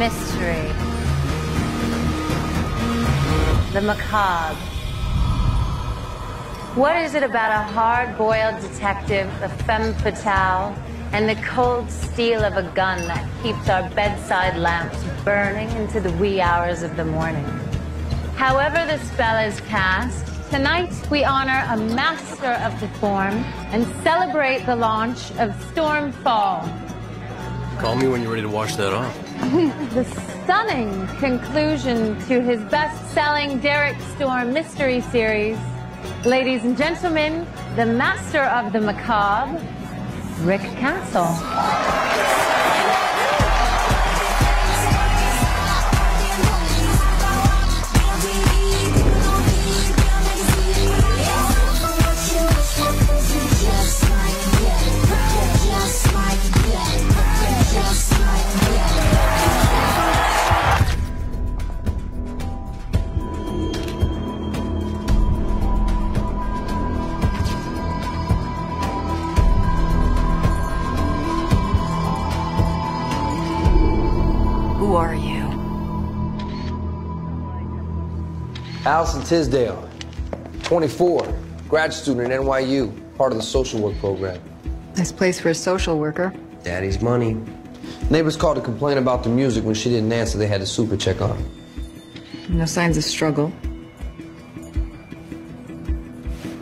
mystery, the macabre. What is it about a hard boiled detective, the femme fatale, and the cold steel of a gun that keeps our bedside lamps burning into the wee hours of the morning? However, the spell is cast, Tonight, we honor a master of the form and celebrate the launch of Stormfall. Call me when you're ready to wash that off. the stunning conclusion to his best selling Derek Storm mystery series. Ladies and gentlemen, the master of the macabre, Rick Castle. Who are you? Allison Tisdale, 24, grad student at NYU, part of the social work program. Nice place for a social worker. Daddy's money. Neighbors called to complain about the music when she didn't answer. They had to super check on her. No signs of struggle.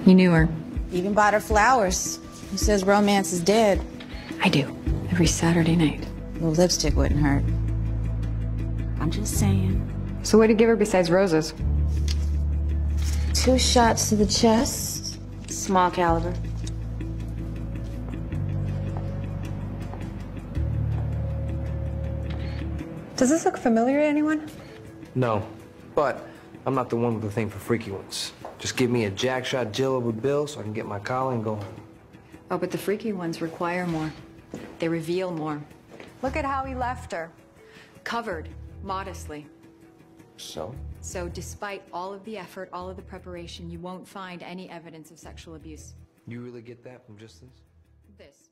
You knew her. Even bought her flowers. Who says romance is dead? I do. Every Saturday night. A little lipstick wouldn't hurt. I'm just saying. So what did you give her besides roses? Two shots to the chest. Small caliber. Does this look familiar to anyone? No, but I'm not the one with the thing for freaky ones. Just give me a jackshot Jill over Bill so I can get my collar and go home. Oh, but the freaky ones require more. They reveal more. Look at how he left her. Covered, modestly. So? So despite all of the effort, all of the preparation, you won't find any evidence of sexual abuse. You really get that from just this? This.